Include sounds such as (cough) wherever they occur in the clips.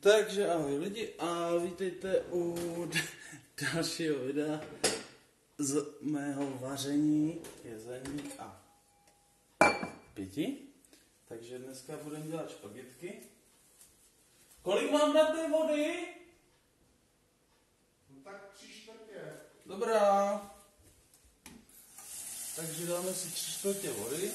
Takže ahoj lidi a vítejte u (laughs) dalšího videa z mého vaření, jezení a pití. Takže dneska budeme dělat špagitky. Kolik mám na té vody? No tak tři čtvrtě. Dobrá. Takže dáme si tři čtvrtě vody.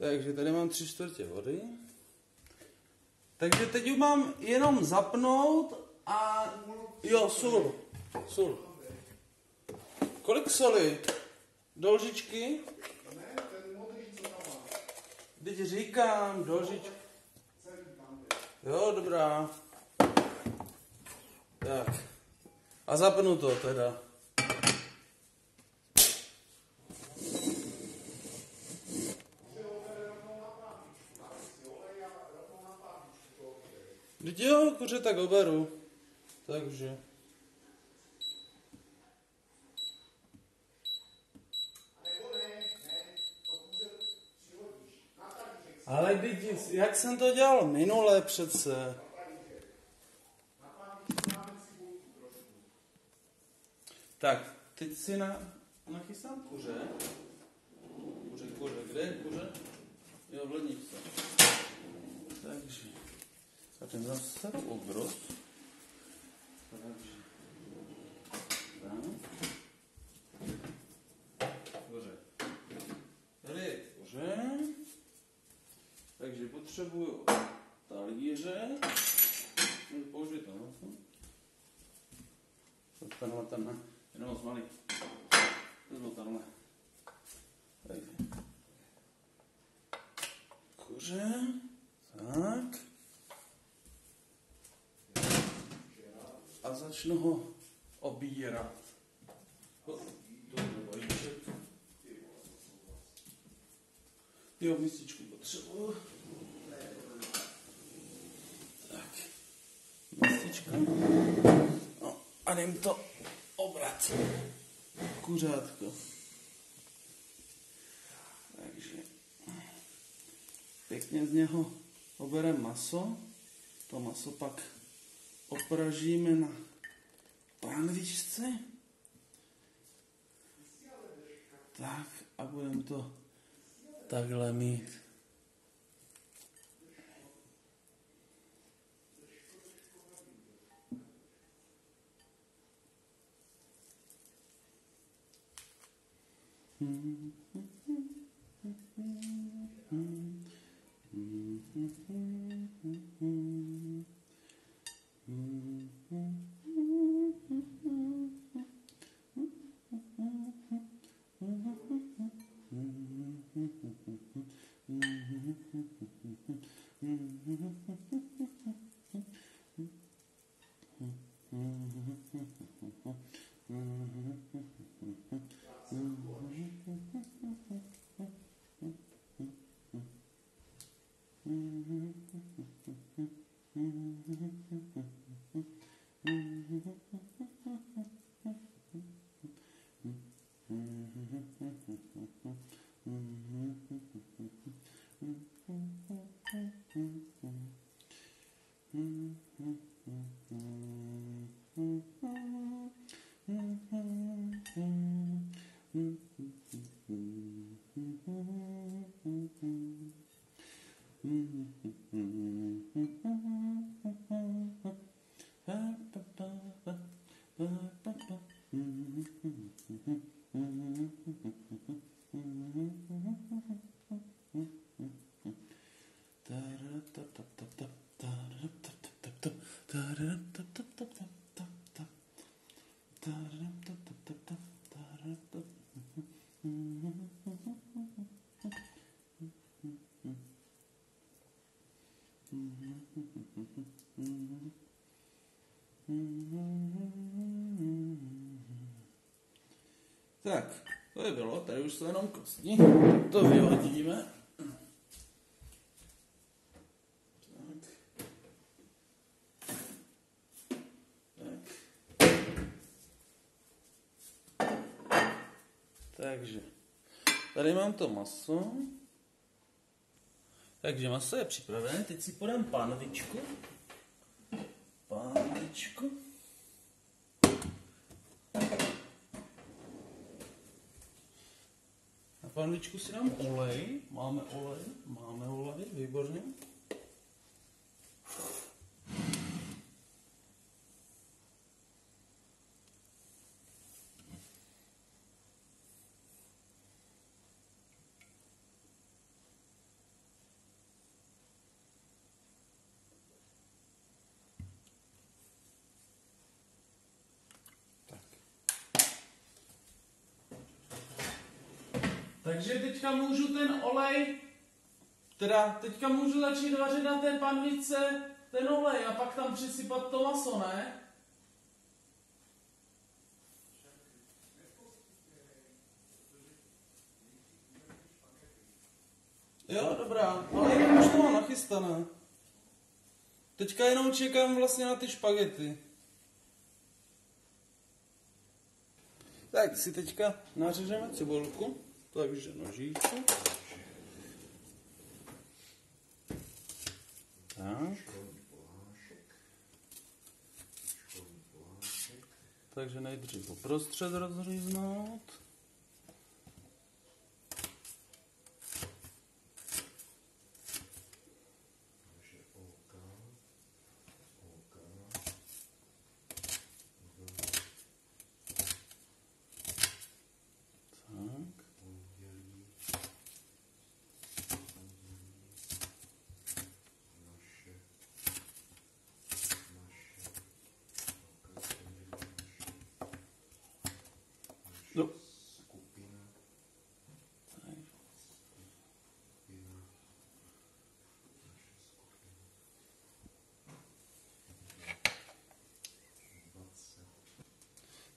Takže tady mám tři čtvrtě vody. Takže teď ji mám jenom zapnout a... Jo, sůl. Sůl. Kolik soli? Do lžičky? Teď říkám, do lžičky. Jo, dobrá. Tak. A zapnu to teda. Vždyť jo, kuře tak oberu. Takže. Ale teď, jak jsem to dělal minule přece. Tak, teď si na, nachystám kuře. Kuře, kuře, kde je kuře? Jo, v ledničce. Takže, a ten zase obroz. Takže, tak. Kuře. Tady kuře. Takže potřebuju talíře. Použít to, no. Tenhle, tenhle, jenom moc malý. Vezmu tenhle. Takže. Tak. Začnu ho obírat. Jo, mističku. Tak. Mistička. No, a jdem to obrat. Kuřátko. Takže pěkně z něho obereme maso. To maso pak opražíme na pánvičce. Tak a budeme to takhle mít. Mm-hmm. Tak, to je bylo, tady už jsou jenom kosti. To vyhodíme. Takže Tady mám to maso. Takže maso je připravené, teď si podám pánvičku. Pánvičku. Na pánvičku si dám olej. Máme olej? Máme olej, výborně. Takže teďka můžu ten olej, teda teďka můžu začít vařit na té panvice ten olej a pak tam přisypat to maso, ne? Jo, dobrá, ale jinak už to mám nachystané. Teďka jenom čekám vlastně na ty špagety. Tak si teďka nařežeme cibulku, takže nožíček. Tak. Takže nejdřív uprostřed rozříznout.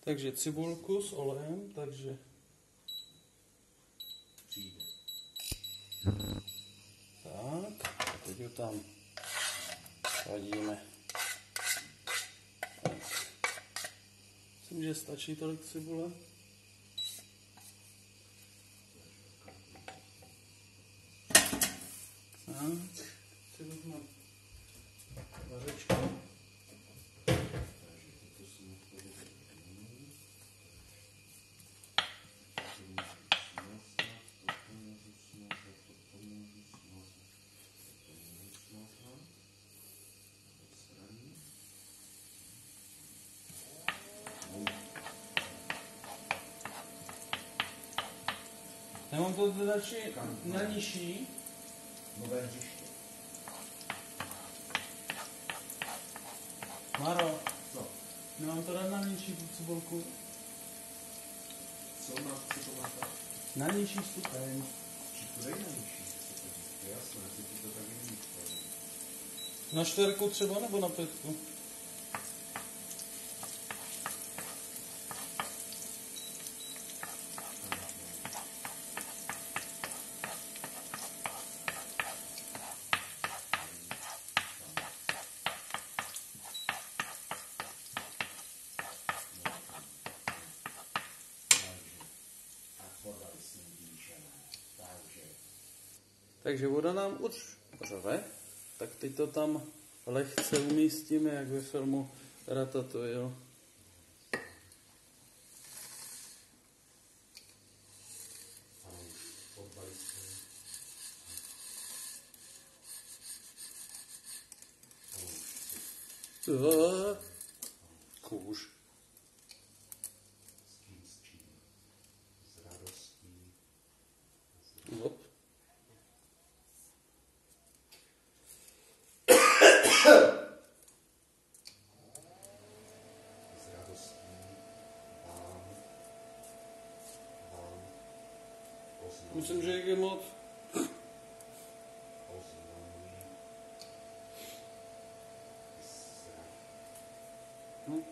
Takže cibulku s olejem, takže tak, a teď ho tam hodíme. Myslím, že stačí tolik cibule. Tak, Nemám to teda či na nižší. Nové hřiště. Maro, Co? nemám to dát na nižší tu cibulku. Co chce to máte? Na nižší stupeň. Či to dej na nižší? To je jasné, ty to tak není. Na čtverku třeba nebo na pětku? Takže voda nám už řve, tak teď to tam lehce umístíme, jak ve filmu Ratatouille. Uh, Myslím, že jich je moc. Hm? hm?